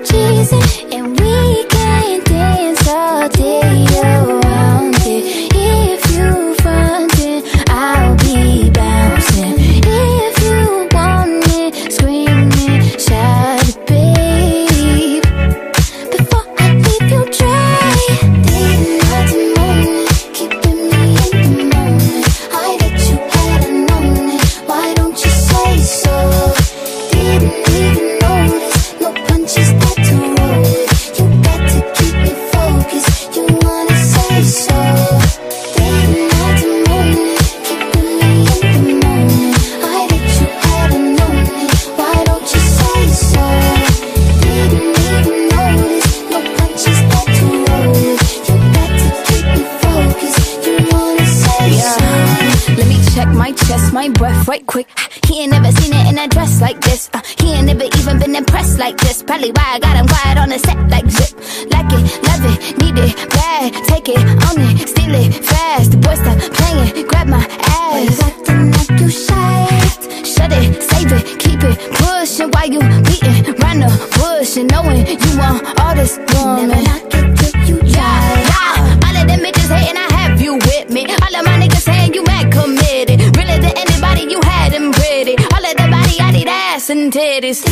Jesus. Let me check my chest, my breath right quick. He ain't never seen it in a dress like this. Uh, he ain't never even been impressed like this. Probably why I got him quiet on the set like zip. Like it, love it, need it, bad. Take it, own it, steal it, fast. The boy stop playing, grab my ass. Acting like you shy. Shut it, save it, keep it, pushing while you beating run the bush and knowing you want all this woman. titties.